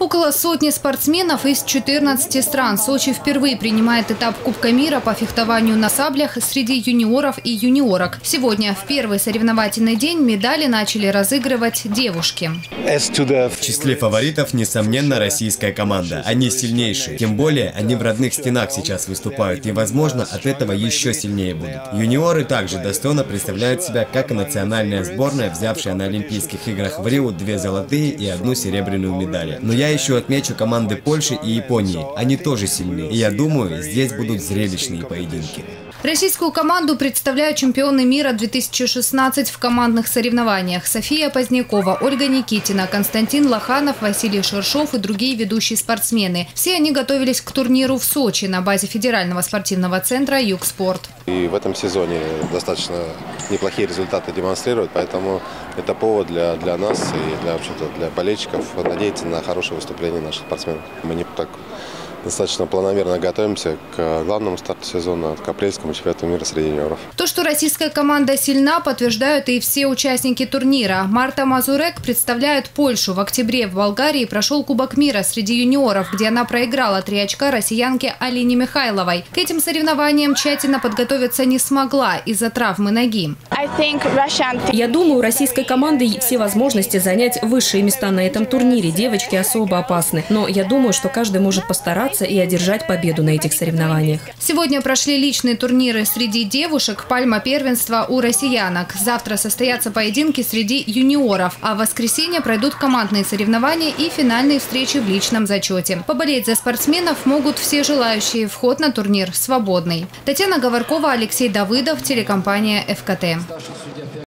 Около сотни спортсменов из 14 стран Сочи впервые принимает этап Кубка мира по фехтованию на саблях среди юниоров и юниорок. Сегодня, в первый соревновательный день, медали начали разыгрывать девушки. В числе фаворитов, несомненно, российская команда. Они сильнейшие. Тем более, они в родных стенах сейчас выступают и, возможно, от этого еще сильнее будут. Юниоры также достойно представляют себя как и национальная сборная, взявшая на Олимпийских играх в Рио две золотые и одну серебряную медали. Но я еще отмечу команды Польши и Японии. Они тоже сильны. И я думаю, здесь будут зрелищные поединки. Российскую команду представляют чемпионы мира 2016 в командных соревнованиях. София Позднякова, Ольга Никитина, Константин Лоханов, Василий Шершов и другие ведущие спортсмены. Все они готовились к турниру в Сочи на базе федерального спортивного центра «Югспорт». И в этом сезоне достаточно неплохие результаты демонстрируют, поэтому это повод для, для нас и для, для болельщиков надеяться на хорошее выступление наших спортсменов. Мы не так достаточно планомерно готовимся к главному старту сезона, к апрельскому чемпионату мира среди юниоров. То, что российская команда сильна, подтверждают и все участники турнира. Марта Мазурек представляет Польшу. В октябре в Болгарии прошел Кубок мира среди юниоров, где она проиграла три очка россиянке Алине Михайловой. К этим соревнованиям тщательно подготовиться не смогла из-за травмы ноги. Я думаю, у российской команды все возможности занять высшие места на этом турнире. Девочки особо опасны. Но я думаю, что каждый может постараться постараться и одержать победу на этих соревнованиях. Сегодня прошли личные турниры среди девушек, пальма первенства у россиянок. Завтра состоятся поединки среди юниоров, а в воскресенье пройдут командные соревнования и финальные встречи в личном зачете. Поболеть за спортсменов могут все желающие. Вход на турнир свободный. Татьяна Говоркова, Алексей Давыдов, телекомпания ФКТ.